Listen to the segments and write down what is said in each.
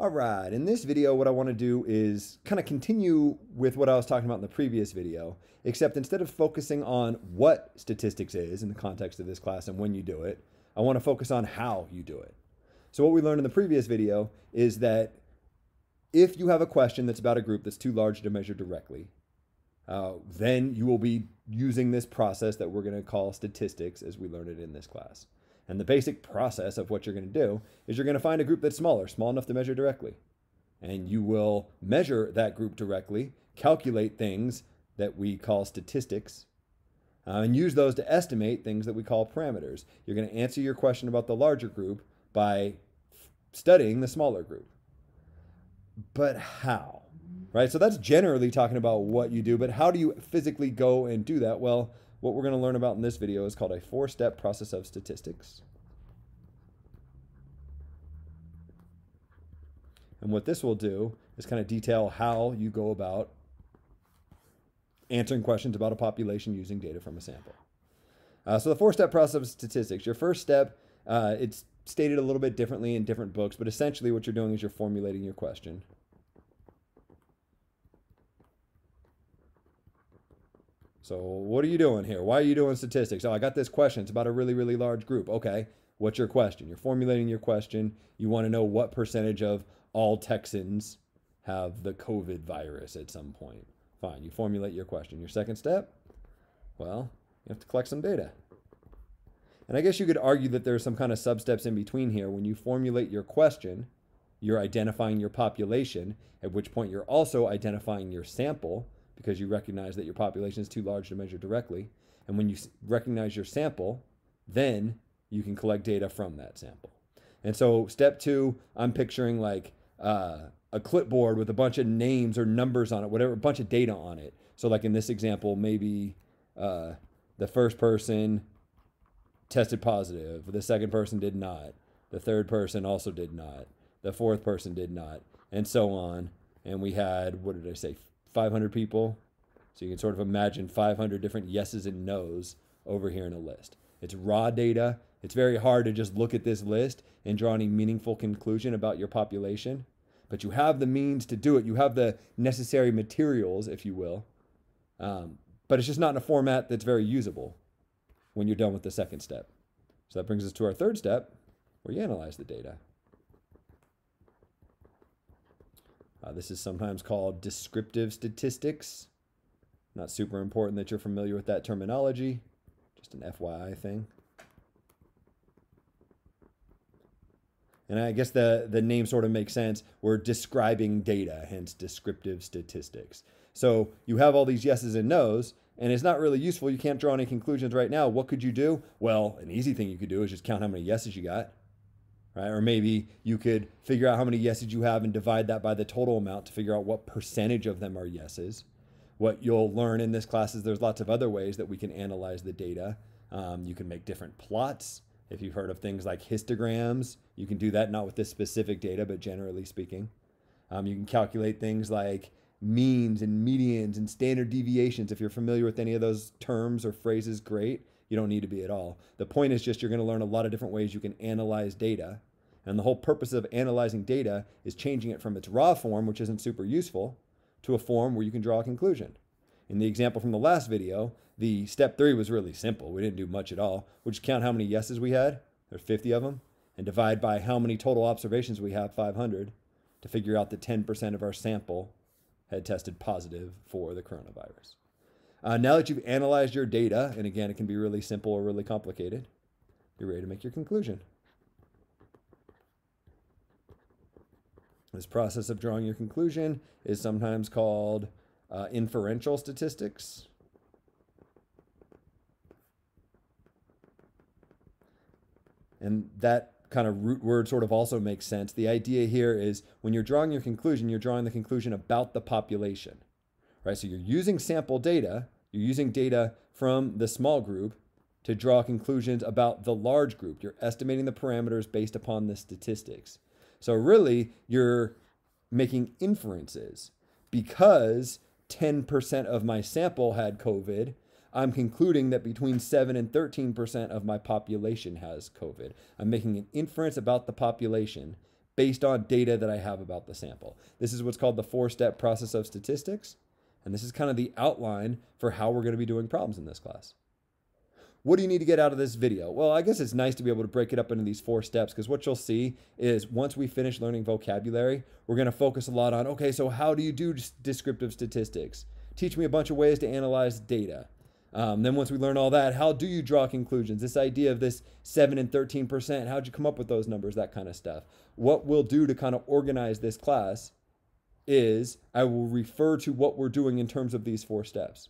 All right, in this video, what I want to do is kind of continue with what I was talking about in the previous video, except instead of focusing on what statistics is in the context of this class and when you do it, I want to focus on how you do it. So what we learned in the previous video is that if you have a question that's about a group that's too large to measure directly, uh, then you will be using this process that we're going to call statistics as we learn it in this class. And the basic process of what you're going to do is you're going to find a group that's smaller, small enough to measure directly. And you will measure that group directly, calculate things that we call statistics, uh, and use those to estimate things that we call parameters. You're going to answer your question about the larger group by studying the smaller group. But how? Right? So that's generally talking about what you do, but how do you physically go and do that? Well, what we're going to learn about in this video is called a four-step process of statistics. And what this will do is kind of detail how you go about answering questions about a population using data from a sample. Uh, so the four-step process of statistics. Your first step, uh, it's stated a little bit differently in different books, but essentially what you're doing is you're formulating your question. So what are you doing here? Why are you doing statistics? Oh, I got this question. It's about a really, really large group. Okay. What's your question? You're formulating your question. You want to know what percentage of all Texans have the COVID virus at some point. Fine. You formulate your question. Your second step? Well, you have to collect some data. And I guess you could argue that there are some kind of substeps in between here. When you formulate your question, you're identifying your population, at which point you're also identifying your sample because you recognize that your population is too large to measure directly. And when you recognize your sample, then you can collect data from that sample. And so, step two, I'm picturing like uh, a clipboard with a bunch of names or numbers on it, whatever, a bunch of data on it. So, like in this example, maybe uh, the first person tested positive, the second person did not, the third person also did not, the fourth person did not, and so on. And we had, what did I say, 500 people. So you can sort of imagine 500 different yeses and nos over here in a list. It's raw data. It's very hard to just look at this list and draw any meaningful conclusion about your population. But you have the means to do it. You have the necessary materials, if you will. Um, but it's just not in a format that's very usable when you're done with the second step. So that brings us to our third step, where you analyze the data. Uh, this is sometimes called descriptive statistics. Not super important that you're familiar with that terminology, just an FYI thing. And I guess the, the name sort of makes sense. We're describing data, hence descriptive statistics. So you have all these yeses and nos, and it's not really useful. You can't draw any conclusions right now. What could you do? Well, an easy thing you could do is just count how many yeses you got right? Or maybe you could figure out how many yeses you have and divide that by the total amount to figure out what percentage of them are yeses. What you'll learn in this class is there's lots of other ways that we can analyze the data. Um, you can make different plots. If you've heard of things like histograms, you can do that not with this specific data, but generally speaking. Um, you can calculate things like means and medians and standard deviations. If you're familiar with any of those terms or phrases, great. You don't need to be at all. The point is just you're going to learn a lot of different ways you can analyze data. And the whole purpose of analyzing data is changing it from its raw form, which isn't super useful, to a form where you can draw a conclusion. In the example from the last video, the step three was really simple. We didn't do much at all. We just count how many yeses we had, there's 50 of them, and divide by how many total observations we have, 500, to figure out that 10% of our sample had tested positive for the coronavirus. Uh, now that you've analyzed your data, and again, it can be really simple or really complicated, you're ready to make your conclusion. This process of drawing your conclusion is sometimes called uh, inferential statistics. And that kind of root word sort of also makes sense. The idea here is when you're drawing your conclusion, you're drawing the conclusion about the population, right? So you're using sample data you're using data from the small group to draw conclusions about the large group. You're estimating the parameters based upon the statistics. So, really, you're making inferences. Because 10% of my sample had COVID, I'm concluding that between 7 and 13% of my population has COVID. I'm making an inference about the population based on data that I have about the sample. This is what's called the four step process of statistics. And this is kind of the outline for how we're going to be doing problems in this class. What do you need to get out of this video? Well, I guess it's nice to be able to break it up into these four steps because what you'll see is once we finish learning vocabulary, we're going to focus a lot on okay, so how do you do descriptive statistics? Teach me a bunch of ways to analyze data. Um, then once we learn all that, how do you draw conclusions? This idea of this 7 and 13%, how'd you come up with those numbers? That kind of stuff. What we'll do to kind of organize this class is I will refer to what we're doing in terms of these four steps.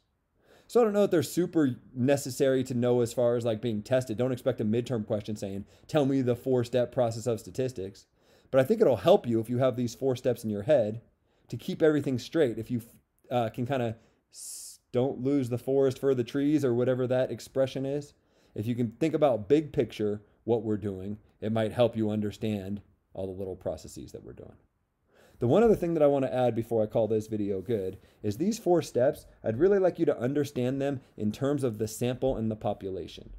So I don't know if they're super necessary to know as far as like being tested. Don't expect a midterm question saying, tell me the four step process of statistics. But I think it'll help you if you have these four steps in your head to keep everything straight. If you uh, can kind of don't lose the forest for the trees or whatever that expression is. If you can think about big picture what we're doing, it might help you understand all the little processes that we're doing. The one other thing that I want to add before I call this video good is these four steps, I'd really like you to understand them in terms of the sample and the population.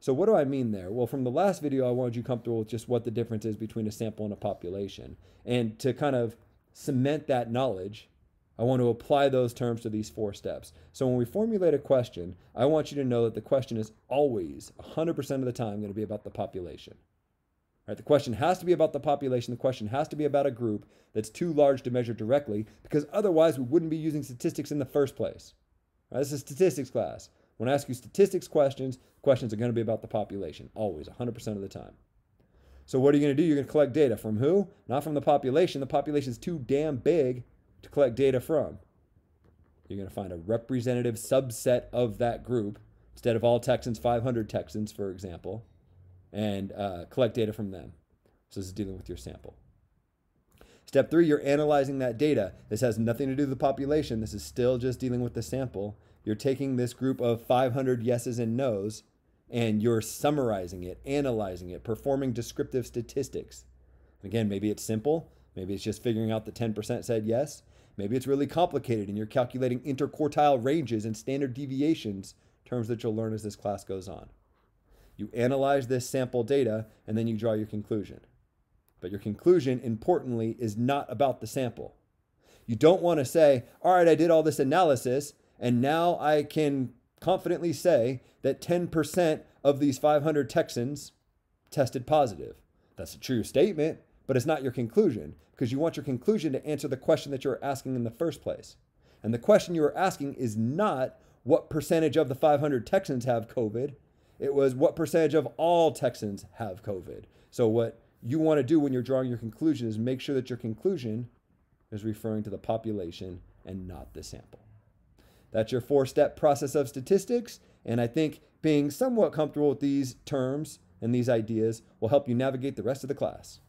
So what do I mean there? Well, from the last video, I wanted you comfortable with just what the difference is between a sample and a population. And to kind of cement that knowledge, I want to apply those terms to these four steps. So when we formulate a question, I want you to know that the question is always 100% of the time going to be about the population. Right? The question has to be about the population. The question has to be about a group that's too large to measure directly because otherwise we wouldn't be using statistics in the first place. Right? This is statistics class. When I ask you statistics questions, questions are going to be about the population, always, 100% of the time. So what are you going to do? You're going to collect data from who? Not from the population. The population is too damn big to collect data from. You're going to find a representative subset of that group instead of all Texans, 500 Texans, for example, and uh, collect data from them. So this is dealing with your sample. Step three, you're analyzing that data. This has nothing to do with the population. This is still just dealing with the sample. You're taking this group of 500 yeses and nos and you're summarizing it, analyzing it, performing descriptive statistics. Again, maybe it's simple. Maybe it's just figuring out the 10% said yes. Maybe it's really complicated and you're calculating interquartile ranges and standard deviations, terms that you'll learn as this class goes on. You analyze this sample data and then you draw your conclusion. But your conclusion, importantly, is not about the sample. You don't want to say, all right, I did all this analysis and now I can confidently say that 10% of these 500 Texans tested positive. That's a true statement, but it's not your conclusion because you want your conclusion to answer the question that you're asking in the first place. And the question you are asking is not what percentage of the 500 Texans have COVID. It was what percentage of all Texans have COVID. So, what you want to do when you're drawing your conclusion is make sure that your conclusion is referring to the population and not the sample. That's your four step process of statistics. And I think being somewhat comfortable with these terms and these ideas will help you navigate the rest of the class.